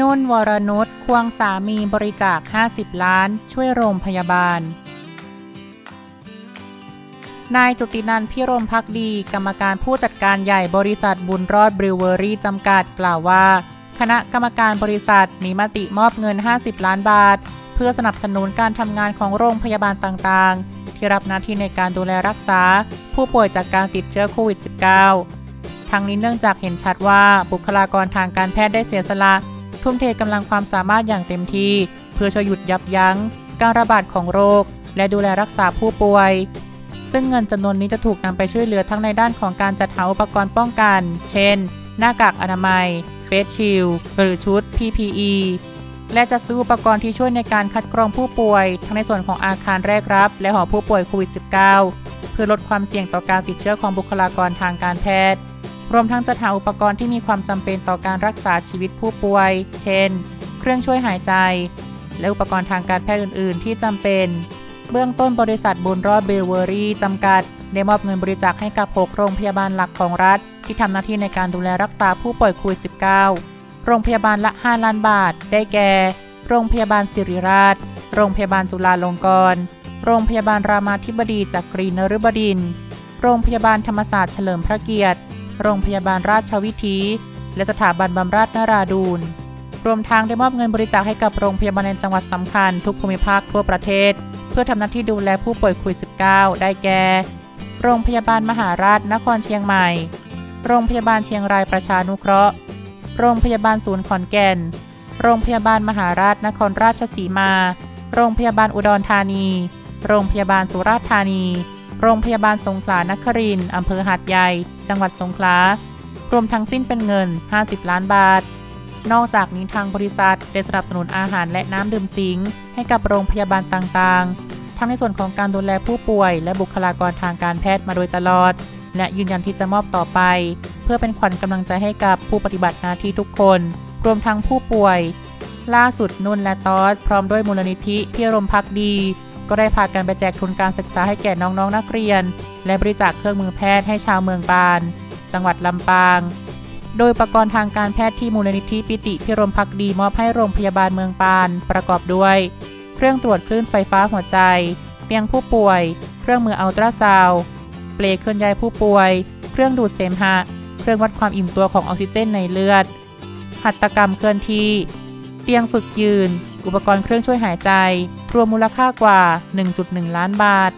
นุ่นวรนุชควงสามีบริจาค 50 ล้าน ช่วยโรงพยาบาล นายจุตินันท์พิรมพักดี กรรมการผู้จัดการใหญ่บริษัทบุญรอดบริเวอรี่จำกัดกล่าวว่า คณะกรรมการบริษัทมีมติมอบเงิน 50 ล้านบาท เพื่อสนับสนุนการทำงานของโรงพยาบาลต่างๆ ที่รับหน้าที่ในการดูแลรักษา ผู้ป่วยจากการติดเชื้อโควิด -19 ทั้งนี้เนื่องจากเห็นชัดว่าบุคลากรทางการแพทย์ได้เสียสละ ทุ่มเทกำลังความสามารถอย่างเต็มที่ เพื่อช่วยหยุดยับยั้ง การระบาดของโรค และดูแลรักษาผู้ป่วย ซึ่งเงินจำนวนนี้จะถูกนำไปช่วยเหลือทั้งในด้านของการจัดหาอุปกรณ์ป้องกัน เช่น หน้ากากอนามัย เฟสชิลหรือชุด PPE และจะซื้ออุปกรณ์ที่ช่วยในการคัดกรองผู้ป่วย ทั้งในส่วนของอาคารแรกรับ และหอผู้ป่วยโควิด -19 เพื่อลดความเสี่ยงต่อการติดเชื้อของบุคลากรทางการแพทย์ รวมทั้งจัดหาอุปกรณ์ที่มีความจำเป็นต่อการรักษาชีวิตผู้ป่วย เช่น เครื่องช่วยหายใจ และอุปกรณ์ทางการแพทย์อื่น ๆ ที่จำเป็น เบื้องต้นบริษัทบุญรอดเบลเวอรี่จำกัด ได้มอบเงินบริจาคให้กับ 6 โรงพยาบาลหลักของรัฐ ที่ทำหน้าที่ในการดูแลรักษาผู้ป่วยโควิด -19 โรงพยาบาลละ 5 ล้านบาท ได้แก่ โรงพยาบาลศิริราช โรงพยาบาลจุฬาลงกรณ์ โรงพยาบาลรามาธิบดีจากกรีนฤบดิน โรงพยาบาลธรรมศาสตร์เฉลิมพระเกียรติ โรงพยาบาลราชวิถี และสถาบันบำราศนาราดูนรวมทั้งได้มอบเงินบริจาคให้กับโรงพยาบาลในจังหวัดสำคัญทุกภูมิภาคทั่วประเทศ เพื่อทำหน้าที่ดูแลผู้ป่วยโควิด -19 ได้แก่ โรงพยาบาลมหาราชนครเชียงใหม่ โรงพยาบาลเชียงรายประชานุเคราะห์ โรงพยาบาลศูนย์ขอนแก่น โรงพยาบาลมหาราชนครราชสีมา โรงพยาบาลอุดรธานี โรงพยาบาลสุราษฎร์ธานี โรงพยาบาลสงขลานครินอำเภอหาดใหญ่ จังหวัดสงขลารวมทั้งสิ้นเป็นเงิน 50 ล้านบาท นอกจากนี้ทางบริษัทได้สนับสนุนอาหารและน้ำดื่มสิง ให้กับโรงพยาบาลต่างๆ ทั้งในส่วนของการดูแลผู้ป่วย และบุคลากรทางการแพทย์มาโดยตลอด และยืนยันที่จะมอบต่อไป เพื่อเป็นขวัญกำลังใจให้กับผู้ปฏิบัติหน้าที่ทุกคน รวมทั้งผู้ป่วย ล่าสุดนุ่นและตอสพร้อมด้วยมูลนิธิพี่รมพักดี ก็ได้พากันไปแจกทุนการศึกษาให้แก่น้องๆนนักเรียน และบริจาคเครื่องมือแพทย์ให้ชาวเมืองปาน จังหวัดลำปาง โดยอุปกรณ์ทางการแพทย์ที่มูลนิธิปิติพิรมพักดีมอบให้โรงพยาบาลเมืองปาน ประกอบด้วย เครื่องตรวจคลื่นไฟฟ้าหัวใจ เตียงผู้ป่วย เครื่องมืออัลตราซาวด์เปลเคลื่อนย้ายผู้ป่วย เครื่องดูดเสมหะ เครื่องวัดความอิ่มตัวของออกซิเจนในเลือดหัตถกรรมเคลื่อนที่ ตียงฝึกยืน อุปกรณ์เครื่องช่วยหายใจ รวมมูลค่ากว่า 1.1 ล้านบาท